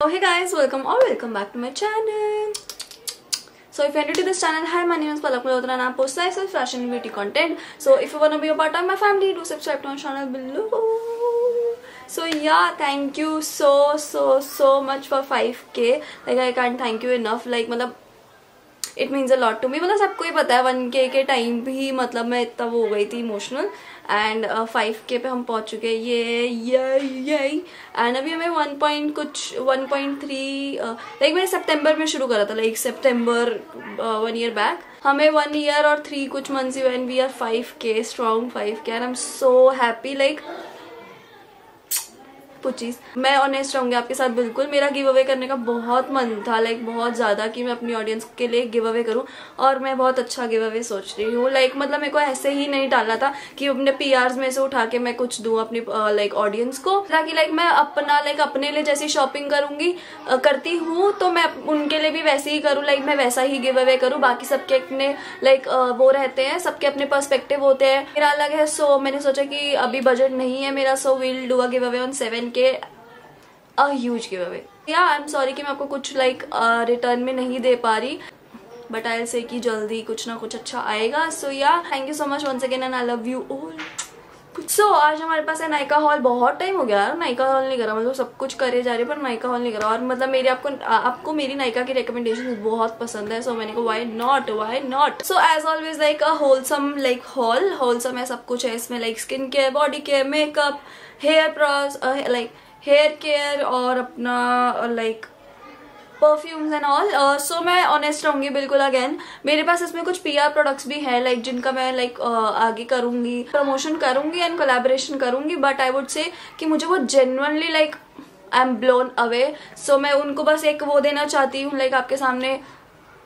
Oh hey guys, welcome or welcome back to my channel. So if you're new to this channel, hi, my name is Palak Malhotra and I post lifestyle, fashion and beauty content. So if you wanna be a part of my family, do subscribe to my channel below. So yeah, thank you so so so much for 5k. Like I can't thank you enough. Like मतलब it means a lot to me मतलब सबको ही पता है one के के time भी मतलब मैं इतना वो हो गई थी इमोशनल एंड फाइव के पे हम पहुँच चुके हैं। ये ये ये। एंड अभी हमें वन पॉइंट कुछ वन पॉइंट थ्री लाइक मैंने सितंबर में शुरू करा था लाइक सितंबर वन ईयर बैक हमें वन ईयर और थ्री कुछ months when we are five K strong five K and I am so happy like पुचीज मैं ऑनेस्ट रहूँगी आपके साथ, बिल्कुल। मेरा गिव अवे करने का बहुत मन था लाइक बहुत ज़्यादा कि मैं अपनी ऑडियंस के लिए गिव अवे करूँ। और मैं बहुत अच्छा गिव अवे सोच रही हूँ। लाइक मतलब मेरे को ऐसे ही नहीं डालना था कि अपने पी में से उठा के मैं कुछ दूँ अपनी लाइक ऑडियंस को। ताकि लाइक मैं अपना लाइक अपने लिए जैसी शॉपिंग करूँगी करती हूँ तो मैं उनके लिए भी वैसे ही करूँ। लाइक मैं वैसा ही गिव अवे करूँ। बाकी सबके अपने लाइक वो रहते हैं, सबके अपने पर्सपेक्टिव होते हैं। मेरा अलग है सो मैंने सोचा कि अभी बजट नहीं है मेरा so will do a giveaway on seven K a give away या आई एम सॉरी कि मैं आपको कुछ लाइक रिटर्न में नहीं दे पा रही बट आई से कि जल्दी कुछ ना कुछ अच्छा आएगा. So yeah thank you so much once again and I love you all so so, आज हमारे पास है नायका हॉल बहुत टाइम हो गया यार नायका हॉल नहीं करा मतलब सब कुछ करे जा रहे पर नायका हॉल नहीं करा। और मतलब मेरी आपको आपको मेरी नायका की रिकमेंडेशन बहुत पसंद है सो so, मैंने कहा why not why not so as always like a wholesome like whole wholesome है सब कुछ है इसमें like skin care body care makeup hair pros like hair care और अपना like perfumes and all so मैं ऑनेस्ट रहूँगी बिल्कुल अगेन मेरे पास इसमें कुछ पीआर प्रोडक्ट्स भी है लाइक like, जिनका मैं लाइक like, uh, आगे करूँगी प्रमोशन करूँगी एंड कोलेबोरेशन करूँगी बट आई वुड से कि मुझे वो genuinely like I am blown away so मैं उनको बस एक वो देना चाहती हूँ लाइक like, आपके सामने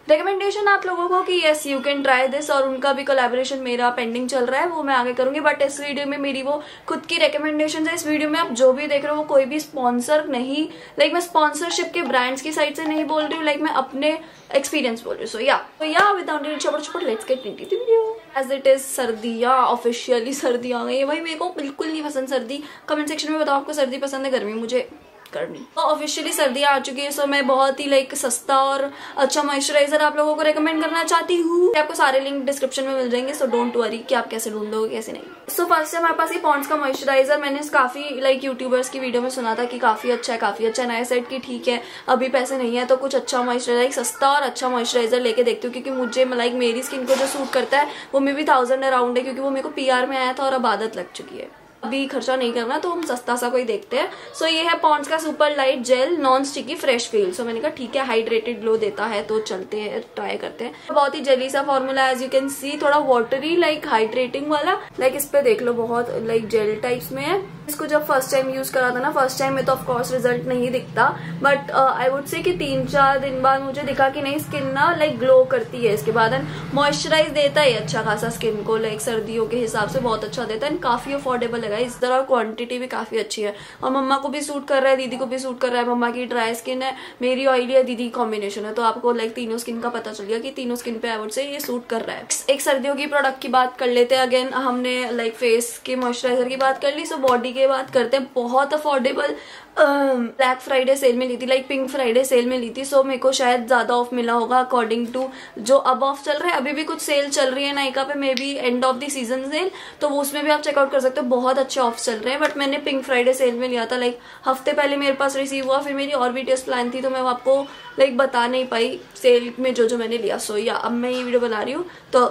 रिकमेंडेशन आप लोगों को कि yes you can try this और उनका भी कोलेबोरेशन मेरा पेंडिंग चल रहा है वो मैं आगे करूँगी। बट इस वीडियो में मेरी वो खुद की रिकमेंडेशन है। इस वीडियो में आप जो भी देख रहे हो वो कोई भी स्पॉन्सर नहीं। लाइक like, मैं स्पॉन्सरशिप के ब्रांड्स की साइड से नहीं बोल रही हूँ लाइक like, मैं अपने एक्सपीरियंस बोल रही हूँ। सो या तो या विदाउट छोटा छोटा let's get into the video as it is सर्दियाँ ऑफिशियली सर्दी आ गई भाई मेरे को बिल्कुल नहीं पसंद सर्दी। कमेंट सेक्शन में बताओ आपको सर्दी पसंद है गर्मी मुझे करनी तो ऑफिशियली सर्दियाँ आ चुकी है सो मैं बहुत ही लाइक सस्ता और अच्छा मॉइस्चराइजर आप लोगों को रेकमेंड करना चाहती हूँ। आपको सारे लिंक डिस्क्रिप्शन में मिल जाएँगे सो डोंट वरी कि आप कैसे ढूंढ ढूंढोगे, कैसे नहीं। सो फ़र्स्ट हमारे पास ये पॉन्ड्स का मॉइस्चराइजर मैंने काफ़ी लाइक यूट्यूबर्स की वीडियो में सुना था कि काफ़ी अच्छा है, काफ़ी अच्छा नया सेट की ठीक है, अभी पैसे नहीं है तो कुछ अच्छा मॉइस्चराइजर सस्ता और अच्छा मॉइस्चराइजर लेके देखती हूँ, क्योंकि मुझे लाइक मेरी स्किन को जो सूट करता है, वो मे भी थाउज़ेंड अराउंड है, क्योंकि वो मेरे को पीआर में आया था और अब आदत लग चुकी है। अभी खर्चा नहीं करना तो हम सस्ता सा कोई देखते हैं। सो so, ये है पॉन्स का super light gel non sticky fresh feel so मैंने कहा ठीक है हाइड्रेटेड ग्लो देता है तो चलते हैं ट्राई करते हैं। बहुत ही जली सा formula as you can see थोड़ा वाटरी लाइक हाइड्रेटिंग वाला। लाइक इस पे देख लो बहुत लाइक जेल टाइप्स में है। इसको जब फ़र्स्ट टाइम यूज़ करा था ना फ़र्स्ट टाइम में तो ऑफकोर्स रिज़ल्ट नहीं दिखता बट आई वुड से कि तीन चार दिन बाद मुझे दिखा कि नहीं स्किन ना लाइक ग्लो करती है इसके बाद एंड मॉइस्चराइज देता है अच्छा खासा स्किन को लाइक सर्दियों के हिसाब से बहुत अच्छा देता है काफ़ी अफोर्डेबल है इस तरह क्वांटिटी भी काफ़ी अच्छी है। और मम्मा को भी सूट कर रहा है, दीदी को भी सूट कर रहा है, मम्मा की ड्राई स्किन है, मेरी ऑयली है, दीदी कॉम्बिनेशन है। तो आपको लाइक तीनों स्किन का पता चल गया कि तीनों स्किन पे आई वुड से ये सूट कर रहा है। एक सर्दियों की प्रोडक्ट की बात कर लेते हैं अगेन हमने लाइक फेस के मॉइस्चराइजर की बात कर ली सो बॉडी की बात करते हैं, बहुत अफोर्डेबल ब्लैक फ्राइडे सेल में ली थी लाइक पिंक फ्राइडे सेल में ली थी सो मेरे को शायद ज़्यादा ऑफ़ मिला होगा अकॉर्डिंग टू जो अब ऑफ़ चल रहा है, अभी भी कुछ सेल चल रही है नाइका पे may be end of the season sale तो वो उसमें भी आप चेकआउट कर सकते हो, बहुत अच्छे ऑफ़ चल रहे हैं बट मैंने पिंक फ्राइडे सेल में लिया था लाइक हफ़्ते पहले मेरे पास रिसीव हुआ, फिर मेरी और भी टेस्ट प्लान थी तो मैं आपको लाइक बता नहीं पाई सेल में जो जो मैंने लिया सो या अब मैं ये वीडियो बना रही हूँ तो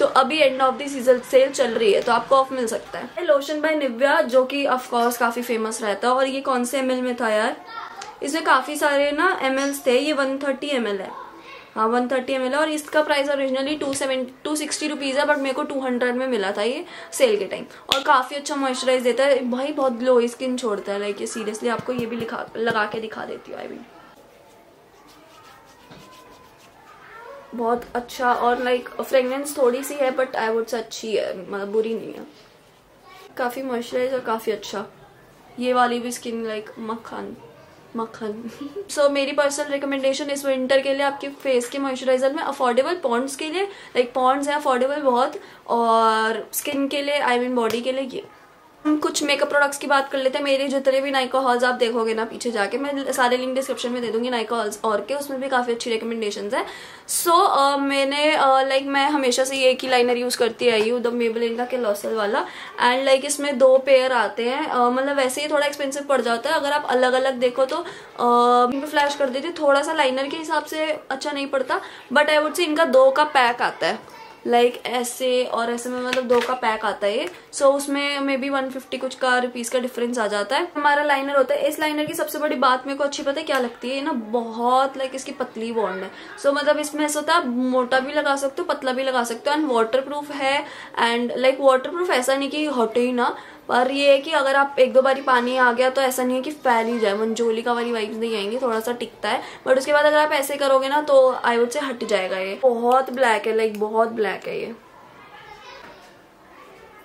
तो अभी end of the season sale चल रही है तो आपको ऑफ़ मिल सकता है। लोशन बाय निव्या जो कि ऑफकोर्स काफ़ी फ़ेमस रहता है, और ये कौन से एमएल में था यार? इसमें काफ़ी सारे ना एम थे, ये वन थर्टी है। हाँ वन थर्टी एम है, और इसका price originally two seventy two sixty rupees है बट मेरे को टू हंड्रेड में मिला था ये सेल के टाइम और काफ़ी अच्छा मॉइस्चराइज देता है। भाई, बहुत ग्लो स्किन छोड़ता है लाइक ये सीरियसली आपको ये भी लिखा, लगा के दिखा देती हूँ आई मीन बहुत अच्छा और लाइक फ्रेगनेंस थोड़ी सी है बट आई वुड से अच्छी है मतलब बुरी नहीं है। काफ़ी मॉइस्चराइज और काफ़ी अच्छा। ये वाली भी स्किन लाइक मक्खन मक्खन। सो so, मेरी पर्सनल रिकमेंडेशन इस विंटर के लिए आपके फेस के मॉइस्चराइजर में अफोर्डेबल पॉन्ड्स के लिए लाइक पॉन्ड्स है अफोर्डेबल बहुत और स्किन के लिए आई मीन बॉडी के लिए ये। हम कुछ मेकअप प्रोडक्ट्स की बात कर लेते हैं। मेरे जितने भी नाइका हॉल्स आप देखोगे ना पीछे जाके मैं सारे लिंक डिस्क्रिप्शन में दे दूँगी नाइका हॉल्स और के उसमें भी काफ़ी अच्छी रिकमेंडेशन है। सो so, uh, मैंने लाइक uh, मैं हमेशा से एक ही लाइनर यूज़ करती आई हूँ द मेबलिन का केलॉसल वाला। एंड लाइक like, इसमें दो पेयर आते हैं। uh, मतलब वैसे ही थोड़ा एक्सपेंसिव पड़ जाता है। अगर आप अलग अलग देखो तो uh, फ्लैश कर देती थोड़ा सा लाइनर के हिसाब से अच्छा नहीं पड़ता बट आई वुड से इनका दो का पैक आता है। लाइक ऐसे और ऐसे में मतलब दो का पैक आता है। सो so, उसमें मे बी वन कुछ का रुपीज़ का डिफरेंस आ जाता है। हमारा लाइनर होता है। इस लाइनर की सबसे बड़ी बात मेरे को अच्छी पता है क्या लगती है ना? बहुत लाइक इसकी पतली बॉन्ड है। सो so, मतलब इसमें ऐसा होता है मोटा भी लगा सकते हो पतला भी लगा सकते हो। एंड वाटर है। एंड लाइक वाटर ऐसा नहीं कि हटे ही ना। पर ये है कि अगर आप एक दो बारी पानी आ गया तो ऐसा नहीं है कि फैल ही जाए। मंजोलिका वाली वाइब्स नहीं आएँगी थोड़ा सा टिकता है। बट उसके बाद अगर आप ऐसे करोगे ना तो आई वुड से हट जाएगा ये। बहुत ब्लैक है लाइक बहुत ब्लैक है ये।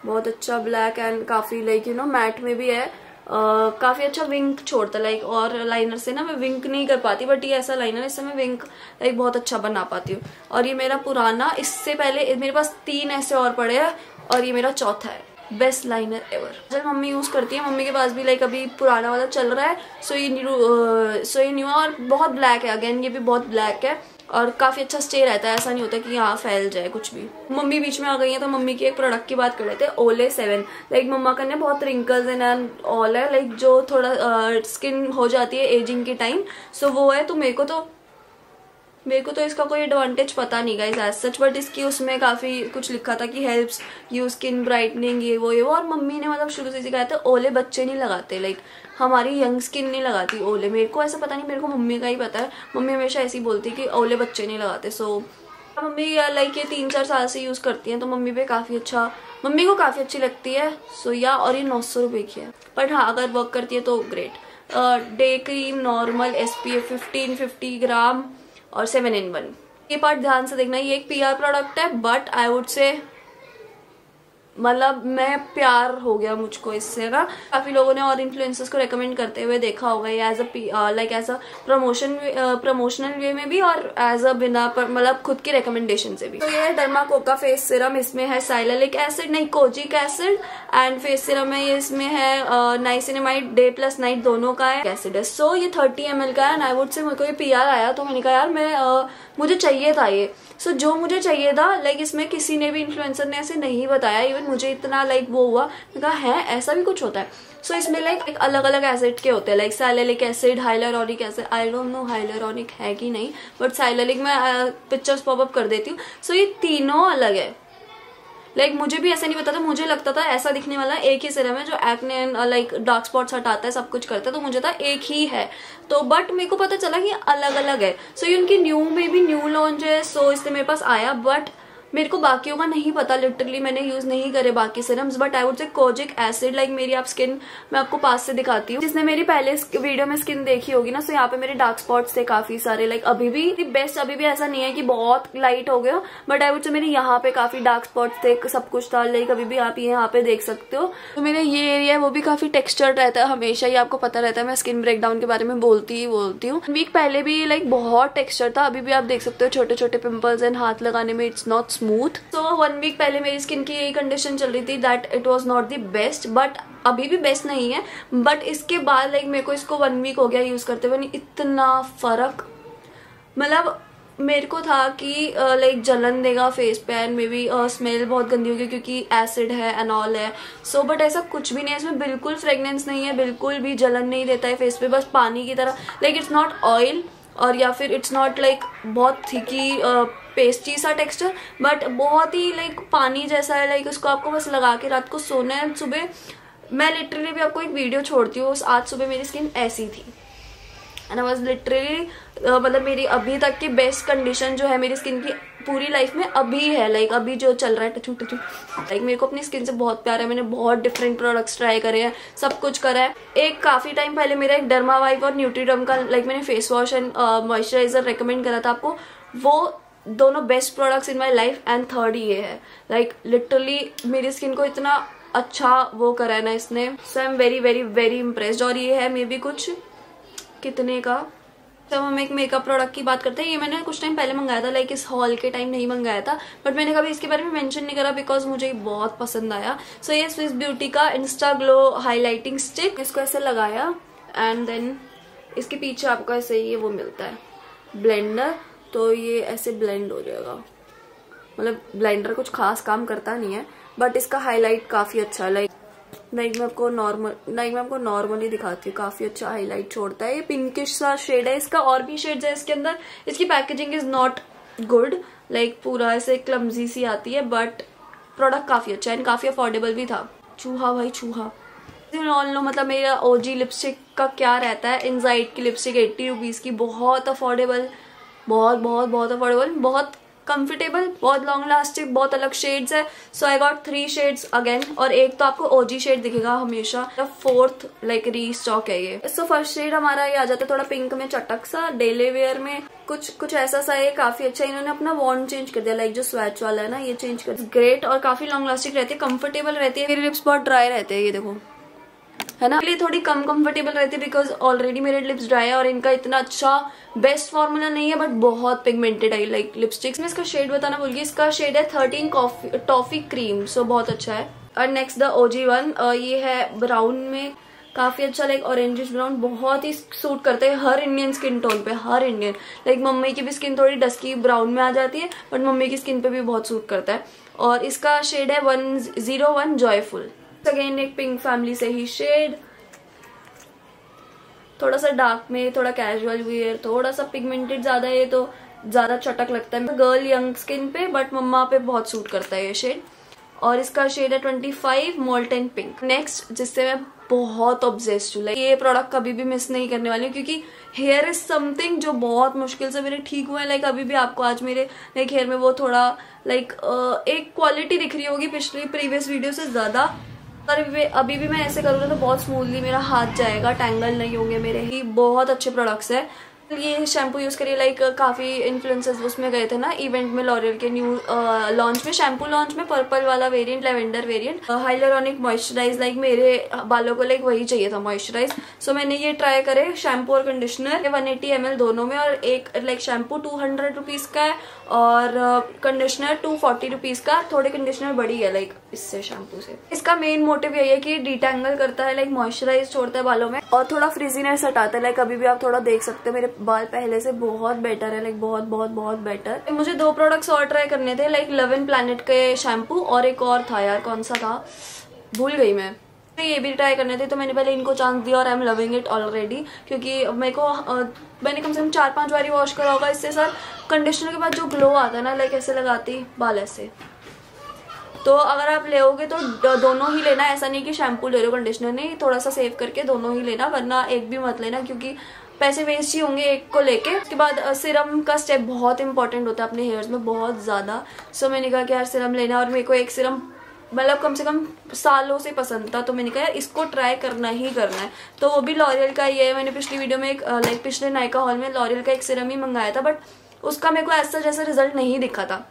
बहुत अच्छा ब्लैक एंड काफ़ी लाइक यू नो मैट में भी है। Uh, काफ़ी अच्छा विंक छोड़ता लाइक और लाइनर से ना मैं विंक नहीं कर पाती बट ये ऐसा लाइनर इससे मैं विंक लाइक बहुत अच्छा बना पाती हूँ। और ये मेरा पुराना इससे पहले मेरे पास तीन ऐसे और पड़े हैं और ये मेरा चौथा है। बेस्ट लाइनर एवर जब मम्मी यूज़ करती है मम्मी के पास भी लाइक अभी पुराना वाला चल रहा है सो ये न्यू सो ये न्यू और बहुत ब्लैक है। अगेन ये भी बहुत ब्लैक है और काफ़ी अच्छा स्टे रहता है। ऐसा नहीं होता कि यहाँ फैल जाए कुछ भी। मम्मी बीच में आ गई है तो मम्मी की एक प्रोडक्ट की बात कर लेते हैं ओले सेवन लाइक मम्मा का बहुत रिंकल्स एंड ऑल है। लाइक जो थोड़ा स्किन uh, हो जाती है एजिंग के टाइम सो वो है। तो मेरे को तो मेरे को तो इसका कोई एडवांटेज पता नहीं गाइज़ एज सच बट इसकी उसमें काफ़ी कुछ लिखा था कि हेल्प्स यू स्किन ब्राइटनिंग ये, वो ये, वो, और मम्मी ने मतलब शुरू से सिखाया था, ओले बच्चे नहीं लगाते लाइक हमारी यंग स्किन नहीं लगाती ओले। मेरे को ऐसा पता नहीं, मेरे को मम्मी का ही पता है। मम्मी हमेशा ऐसी बोलती कि ओले बच्चे नहीं लगाते सो मम्मी लाइक ये तीन चार साल से यूज़ करती हैं तो मम्मी पे काफ़ी अच्छा मम्मी को काफ़ी अच्छी लगती है सो या, और ये नौ सौ रुपये की है। बट हाँ अगर वर्क करती है तो great day cream normal S P F fifteen fifty gram और सेवन इन वन ये पार्ट ध्यान से देखना, ये एक पीआर प्रोडक्ट है बट आई वुड से मतलब मैं प्यार हो गया मुझको इससे ना? काफ़ी लोगों ने और इन्फ्लुएंसर्स को रेकमेंड करते हुए देखा होगा ये as a like as a promotion promotional way में भी और एज अ बिना मतलब खुद के रिकमेंडेशन से भी। तो ये है डर्मा कोका फेस सिरम इसमें है साइलिक एसिड नहीं kojic acid and face serum है ये इसमें है नाइसिनेमाइड डे प्लस नाइट दोनों का है एसिड है। सो ये थर्टी एम का है एंड आई वुड से मेरे को ये पी आया तो मैंने कहा यार मैं uh, मुझे चाहिए था ये। सो so, जो मुझे चाहिए था लाइक like, इसमें किसी ने भी इन्फ्लुएंसर ने ऐसे नहीं बताया। इवन मुझे इतना लाइक like, वो हुआ। मैं कहा है? ऐसा भी कुछ होता है? सो so, इसमें लाइक एक अलग अलग एसिड के होते हैं। Like salicylic acid hyaluronic acid I don't know hyaluronic है कि नहीं बट साइलेलिक मैं पिक्चर्स पॉपअप कर देती हूँ। सो so, ये तीनों अलग है। लाइक मुझे भी ऐसा नहीं पता था मुझे लगता था ऐसा दिखने वाला एक ही सिरम है जो एक्ने लाइक डार्क स्पॉट्स हटाता है सब कुछ करता है तो मुझे था एक ही है। तो बट मेरे को पता चला कि अलग अलग है। सो so, ये उनकी न्यू में भी न्यू लॉन्च है सो so, इससे मेरे पास आया बट मेरे को बाकियों का नहीं पता लिटरली मैंने यूज़ नहीं करे बाकी serums but I would say kojic acid like मेरी आप स्किन मैं आपको पास से दिखाती हूँ। जिसने मेरी पहले वीडियो में स्किन देखी होगी ना सो यहाँ पे मेरे डार्क स्पॉट्स थे काफ़ी सारे लाइक अभी भी बेस्ट अभी भी ऐसा नहीं है कि बहुत लाइट हो गया बट आई वुड से मेरे यहाँ पे काफ़ी डार्क स्पॉट्स थे सब कुछ था लाइक अभी भी आप यहाँ पे देख सकते हो। तो मेरा ये एरिया है, वो भी काफ़ी टेक्सचर्ड रहता है, हमेशा ही आपको पता रहता है, मैं स्किन ब्रेकडाउन के बारे में बोलती ही बोलती हूँ। वीक पहले भी लाइक बहुत टेक्सचर था, अभी भी आप देख सकते हो छोटे छोटे पिंपल्स एंड हाथ लगाने में इट्स नॉट स्मूथ तो वन वीक पहले मेरी स्किन की यही कंडीशन चल रही थी that it was not the best but अभी भी बेस्ट नहीं है. बट इसके बाद लाइक मेरे को इसको वन वीक हो गया यूज़ करते हुए. इतना फ़र्क मतलब मेरे को था कि लाइक uh, जलन देगा फेस पे एंड मे बी स्मेल बहुत गंदी होगी क्योंकि एसिड है एनॉल है. सो so, बट ऐसा कुछ भी नहीं है. इसमें बिल्कुल फ्रेगनेंस नहीं है बिल्कुल भी जलन नहीं देता है फेस पे बस पानी की तरह. लाइक इट्स नॉट ऑयल और या फिर इट्स नॉट लाइक बहुत थिकी पेस्टी सा टेक्सचर बट बहुत ही लाइक पानी जैसा है लाइक उसको आपको बस लगा के रात को सोना है सुबह। मैं लिटरली भी आपको एक वीडियो छोड़ती हूँ आज सुबह मेरी स्किन ऐसी थी। एंड आई वॉज़ लिटरली मतलब मेरी अभी तक की बेस्ट कंडीशन जो है मेरी स्किन की पूरी लाइफ में अभी है लाइक अभी जो चल रहा है टचू टचू। लाइक मेरे को अपनी स्किन से बहुत प्यार है मैंने बहुत डिफरेंट प्रोडक्ट्स ट्राई करे हैं सब कुछ करा है। एक काफ़ी टाइम पहले मेरा एक डर्मा वाइफ और न्यूट्रीडम का लाइक मैंने face wash and moisturiser recommend करा था आपको। वो दोनों best products in my life and third ये है। लाइक like, लिटरली मेरी स्किन को इतना अच्छा वो करा है ना इसने। So I am very very very impressed और ये है मे बी कुछ कितने का? जब हम एक मेकअप प्रोडक्ट की बात करते हैं। ये मैंने कुछ टाइम पहले मंगाया था लाइक इस हॉल के टाइम नहीं मंगाया था। बट मैंने कभी इसके बारे में मेंशन नहीं करा बिकॉज़ मुझे बहुत पसंद आया। सो so, ये स्विस ब्यूटी का इंस्टा ग्लो हाईलाइटिंग स्टिक इसको ऐसे लगाया। एंड देन इसके पीछे आपको ऐसे ये वो मिलता है ब्लेंडर तो ये ऐसे ब्लेंड हो जाएगा। मतलब ब्लेंडर कुछ खास काम करता नहीं है बट इसका हाईलाइट काफ़ी अच्छा लाइक लाइक मैं आपको नॉर्मल लाइक मैं आपको नॉर्मली दिखाती हूँ, काफ़ी अच्छा हाईलाइट छोड़ता है। ये पिंकिश सा शेड है, इसका और भी शेड है इसके अंदर। इसकी packaging is not good like पूरा ऐसे क्लमजी सी आती है बट प्रोडक्ट काफ़ी अच्छा है एंड काफ़ी अफोर्डेबल भी था। चूहा भाई, चूहा। ऑल नो मतलब मेरा ओजी लिपस्टिक का क्या रहता है? इनजाइट की लिपस्टिक एट्टी रुपीज़ की, बहुत अफोर्डेबल बहुत बहुत बहुत अफोर्डेबल बहुत कंफर्टेबल बहुत लॉन्ग लास्टिक बहुत अलग शेड्स है। So I got three shades again और एक तो आपको ओजी शेड दिखेगा हमेशा। फोर्थ लाइक री स्टॉक है ये। सो फ़र्स्ट शेड हमारा ये आ जाता है थोड़ा पिंक में, चटक सा डेली वेयर में। कुछ कुछ ऐसा सा है, काफ़ी अच्छा इन्होंने अपना वॉन्ड चेंज कर दिया लाइक जो स्वेच वाला है ना, ये चेंज कर ग्रेट और काफ़ी लॉन्ग लास्टिक रहती है कंफर्टेबल रहती है। मेरी लिप्स बहुत ड्राई रहते हैं, ये देखो। है ना? लिए थोड़ी कम कंफर्टेबल रहती है बिकॉज़ ऑलरेडी मेरे लिप्स ड्राई है और इनका इतना अच्छा बेस्ट फॉर्मूला नहीं है बट बहुत पिगमेंटेड आई लाइक लिपस्टिक्स में इसका शेड बताना गई। इसका शेड है थर्टीन टॉफी क्रीम सो बहुत अच्छा है। और नेक्स्ट द ओजी वन ये है ब्राउन में काफ़ी अच्छा लाइक ऑरेंजिश ब्राउन बहुत ही सूट करते हैं हर इंडियन स्किन टोन पे, हर इंडियन लाइक मम्मी की भी स्किन थोड़ी डस्की ब्राउन में आ जाती है बट मम्मी की स्किन पे भी बहुत सूट करता है। और इसका शेड है one zero one joyful again एक पिंक फैमिली से ही शेड थोड़ा सा डार्क में, थोड़ा कैजुअल वियर थोड़ा सा पिगमेंटेड ज़्यादा है तो ज़्यादा चटक लगता है। गर्ल यंग स्किन पे बट मम्मा पे बहुत सूट करता है ये शेड और इसका शेड है twenty five molten pink next जिससे मैं बहुत ऑब्जेस्ड हूँ। ये प्रोडक्ट कभी भी मिस नहीं करने वाली हूँ, क्योंकि हेयर इज़ समथिंग जो बहुत मुश्किल से मेरे ठीक हुए हैं। लाइक अभी भी आपको आज मेरे लाइक हेयर में वो थोड़ा लाइक एक क्वालिटी दिख रही होगी पिछली प्रीवियस वीडियो से ज़्यादा। अभी अभी भी मैं ऐसे करूँगा तो बहुत स्मूथली मेरा हाथ जाएगा टैंगल नहीं होंगे मेरे ही बहुत अच्छे प्रोडक्ट्स है। ये शैम्पू यूज़ करिए लाइक काफ़ी इन्फ्लुएंसेस उसमें गए थे ना इवेंट में लॉरियल के न्यू लॉन्च में शैम्पू लॉन्च में पर्पल वाला variant lavender variant hyaluronic moisturise like मेरे बालों को लाइक वही चाहिए था मॉइस्चराइज सो so, मैंने ये ट्राई करे शैम्पू और कंडीशनर वन एटी दोनों में और एक लाइक शैम्पू टू हंड्रेड का है और कंडीशनर टू फोर्टी रुपीज़ का, थोड़े कंडीशनर बड़ी है लाइक इससे शैम्पू से। इसका मेन मोटिव यही है कि डिटेंगल करता है लाइक मॉइस्चराइज छोड़ता है बालों में, और थोड़ा फ्रिजीनेस हटाता है। लाइक अभी भी आप थोड़ा देख सकते हैं, मेरे बाल पहले से बहुत बेटर है लाइक बहुत बहुत बहुत बेटर मुझे दो प्रोडक्ट्स और ट्राई करने थे लाइक लव प्लानट के शैम्पू और एक और था यार, कौन सा था? भूल गई मैं। ये भी ट्राई करने थे तो मैंने पहले इनको चांस दिया और I am loving it already क्योंकि मेरे को आ, मैंने कम से कम चार पाँच बारी वॉश करा होगा इससे सर कंडीशनर के बाद जो ग्लो आता है ना लाइक ऐसे लगाती बाल ऐसे। तो अगर आप लेोगे तो दोनों ही लेना ऐसा नहीं कि शैम्पू ले रहे हो कंडीशनर नहीं थोड़ा सा सेव करके दोनों ही लेना वरना एक भी मत लेना क्योंकि पैसे वेस्ट ही होंगे एक को लेके। उसके बाद सिरम का स्टेप बहुत इंपॉर्टेंट होता है अपने हेयर्स में बहुत ज़्यादा। सो मैंने कहा कि यार सिरम लेना और मेरे को एक सिरम मतलब कम से कम सालों से पसंद था तो मैंने कहा, यार, इसको ट्राई करना ही करना है। तो वो भी लॉरियल का ही है। मैंने पिछली वीडियो में एक लाइक पिछले नायका हॉल में लॉरियल का एक सिरम ही मंगाया था बट उसका मेरे को ऐसा जैसा रिज़ल्ट नहीं दिखा था।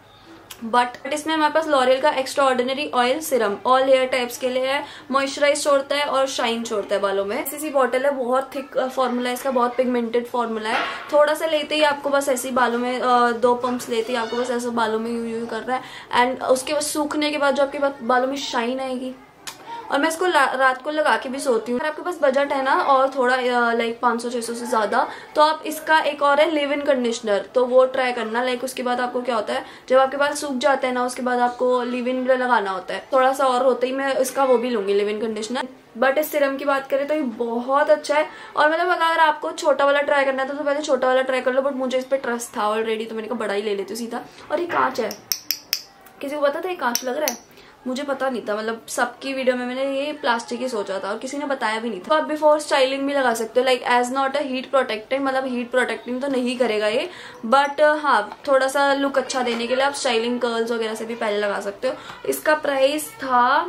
बट बट इसमें हमारे पास लॉरियल का extraordinary oil serum all hair types के लिए है. मॉइस्चराइज छोड़ता है और शाइन छोड़ता है बालों में. ऐसी बॉटल है. बहुत थिक फॉर्मूला है इसका. बहुत पिगमेंटेड फॉर्मूला है. थोड़ा सा लेते ही आपको बस ऐसे बालों में दो पंप्स लेते ही आपको बस ऐसे बालों में यू यू कर रहा है. एंड उसके बाद सूखने के बाद जो आपके बालों में शाइन आएगी और मैं इसको रात को लगा के भी सोती हूँ। आपके पास बजट है ना और थोड़ा लाइक पाँच सौ से ज़्यादा तो आप इसका एक और है लिव इन कंडीशनर तो वो ट्राई करना। लाइक उसके बाद आपको क्या होता है, जब आपके पास सूख जाता है ना, उसके बाद आपको लिव इन लगाना होता है। थोड़ा सा और होता ही मैं इसका वो भी लूँगी लिव इन कंडीशनर बट इस सिरम की बात करें तो ये बहुत अच्छा है। और मतलब अगर आपको छोटा वाला ट्राई करना था तो पहले छोटा वाला ट्राई कर लो बट मुझे इस पर ट्रस्ट था ऑलरेडी तो मैंने कहा बड़ा ही ले लेती हूँ सीधा। और ये कांच है। किसी को पता था ये कांच लग रहा है? मुझे पता नहीं था मतलब सबकी वीडियो में मैंने ये प्लास्टिक ही सोचा था और किसी ने बताया भी नहीं था। तो आप बिफोर स्टाइलिंग भी लगा सकते हो like as not a heat protecting मतलब हीट प्रोटेक्टिंग तो नहीं करेगा ये। बट हाँ थोड़ा सा लुक अच्छा देने के लिए आप स्टाइलिंग कर्ल्स वगैरह से भी पहले लगा सकते हो। इसका प्राइस था,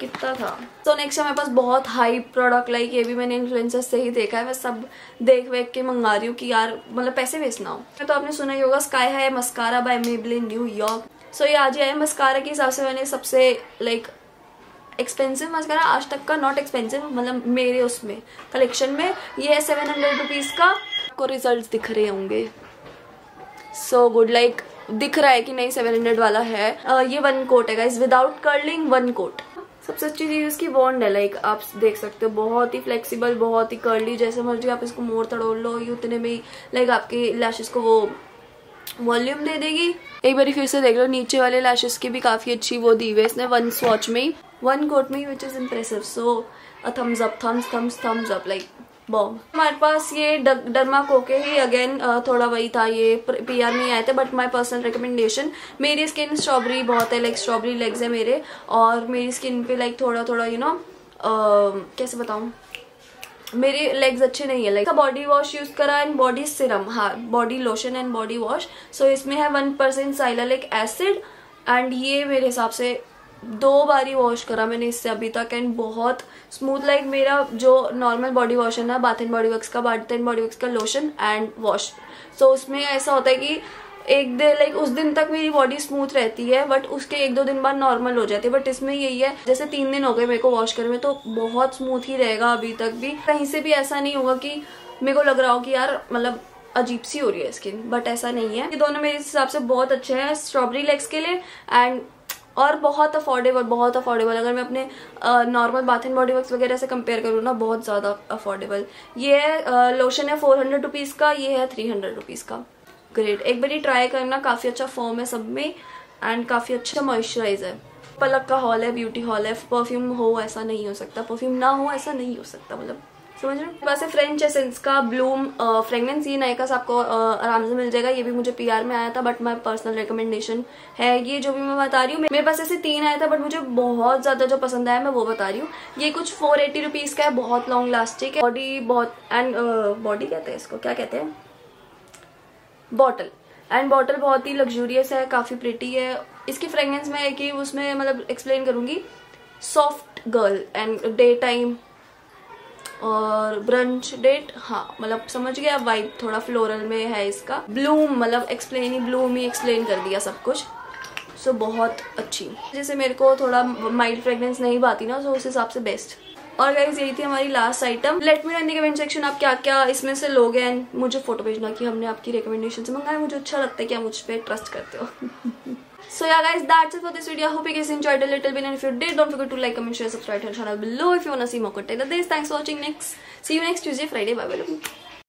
कितना था? तो नेक्स्ट हमारे पास बहुत हाई प्रोडक्ट लाइक ये भी मैंने इन्फ्लुएंसर से ही देखा है, मैं सब देख वेख के मंगा रही हूँ कि यार मतलब पैसे वेस्ट ना हो। तो आपने सुना ही होगा sky high mascara by Maybelline new so ये आज ही मस्कारा के हिसाब से मैंने सबसे लाइक एक्सपेंसिव मस्कारा आज तक का नॉट एक्सपेंसिव मतलब मेरे उसमें कलेक्शन में ये है सेवन हंड्रेड रुपीज़ का। आपको रिज़ल्ट दिख रहे होंगे। सो गुड लाइक दिख रहा है कि नहीं सेवन हंड्रेड वाला है। uh, ये वन कोट है guys without curling one coat सबसे अच्छी चीज़ इसकी बॉन्ड है लाइक आप देख सकते हो बहुत ही फ्लेक्सिबल बहुत ही कर्ली जैसे मर्ज़ी आप इसको मोड़ तड़ोड़ लो ये उतने में ही लाइक आपके लैशेस को वो वॉल्यूम दे देगी। एक बार फिर से देख लो, नीचे वाले लैशेस की भी काफ़ी अच्छी वो दी हुई है इसने वन स्वॉच में ही। वन कोट में ही which is impressive so thumbs up thumbs thumbs thumbs up like balm हमारे पास ये डरमा कोके ही अगेन थोड़ा वही था ये पी आर में आए थे बट माई पर्सनल रिकमेंडेशन मेरी स्किन स्ट्रॉबेरी बहुत है लाइक स्ट्रॉबेरी लेग्स है मेरे, और मेरी स्किन पे लाइक थोड़ा थोड़ा यू नो कैसे बताऊँ? मेरे लेग्स अच्छे नहीं है लाइक बॉडी वॉश यूज़ करा एंड बॉडी सिरम हाँ body lotion and body wash so इसमें है one percent salicylic acid and ये मेरे हिसाब से दो बारी वॉश करा मैंने इससे अभी तक एंड बहुत स्मूथ लाइक like, मेरा जो नॉर्मल बॉडी वॉश है ना बाथ एंड बॉडी वर्क्स का बाथ एंड बॉडी वर्क्स का लोशन एंड वॉश सो उसमें ऐसा होता है कि एक दिन लाइक उस दिन तक मेरी बॉडी स्मूथ रहती है बट उसके एक दो दिन बाद नॉर्मल हो जाती है। बट इसमें यही है, जैसे तीन दिन हो गए मेरे को वॉश करे में तो बहुत स्मूथ ही रहेगा अभी तक भी। कहीं से भी ऐसा नहीं होगा कि मेरे को लग रहा हो कि यार मतलब अजीब सी हो रही है स्किन बट ऐसा नहीं है। ये दोनों मेरे हिसाब से बहुत अच्छे हैं स्ट्रॉबेरी लेग्स के लिए एंड और बहुत अफोर्डेबल बहुत अफोर्डेबल अगर मैं अपने normal bath and body work वगैरह से कंपेयर करूँ ना, बहुत ज़्यादा अफोर्डेबल ये लोशन है फोर हंड्रेड रुपीज़ का, ये है थ्री हंड्रेड रुपीज़ का। ग्रेट एक बार ट्राई करना, काफ़ी अच्छा फॉर्म है सब में एंड काफ़ी अच्छा मॉइस्चराइज है पलक का हॉल है ब्यूटी हॉल है परफ्यूम हो ऐसा नहीं हो सकता परफ्यूम ना हो ऐसा नहीं हो सकता मतलब समझ रहे बस फ्रेंच एसेंस का ब्लूम फ्रेगनेंस ये नायका आपको आराम से मिल जाएगा, ये भी मुझे पीआर में आया था बट माय पर्सनल रिकमेंडेशन है ये जो भी मैं बता रही हूँ। मेरे पास ऐसे तीन आया था बट मुझे बहुत ज़्यादा जो पसंद आया, मैं वो बता रही हूँ। ये कुछ फोर एटी रुपीज़ का है, बहुत लॉन्ग लास्टिक है बॉडी बहुत एंड बॉडी कहते हैं इसको, क्या कहते हैं? बॉटल एंड बॉटल बहुत ही लग्जूरियस है काफ़ी प्रिटी है। इसकी फ्रेगनेंस में है कि उसमें मतलब एक्सप्लेन करूँगी। Soft girl and day time और ब्रंच डेट हाँ मतलब समझ गया वाइब थोड़ा फ्लोरल में है इसका। ब्लूम मतलब एक्सप्लेन ही ब्लूम ही एक्सप्लेन कर दिया सब कुछ। सो so, बहुत अच्छी। जैसे मेरे को थोड़ा माइल्ड फ्रेग्रेंस नहीं पाती ना तो उस हिसाब से बेस्ट और गाइज़ यही थी हमारी last item let me run comment section आप क्या क्या इसमें से लोग? हैं मुझे फ़ोटो भेजना कि हमने आपकी रिकमेंडेशन से मंगाया। मुझे अच्छा लगता है कि आप मुझ पर ट्रस्ट करते हो। So yeah guys that's for this video hope you guys enjoyed a been if you did don't forget to like comment share subscribe below if you want to this thanks for next see you next Tuesday Friday bye bye